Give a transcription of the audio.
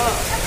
아.